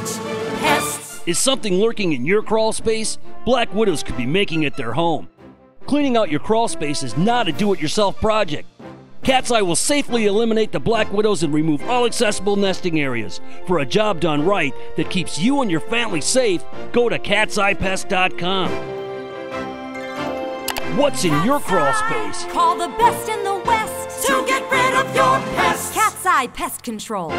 much pests. Is something lurking in your crawl space? Black Widows could be making it their home. Cleaning out your crawl space is not a do it yourself project. Catseye will safely eliminate the black widows and remove all accessible nesting areas. For a job done right that keeps you and your family safe, go to catseyepest.com. What's in your crawl space? Call the best in the West To get rid of your pests. Catseye Pest Control.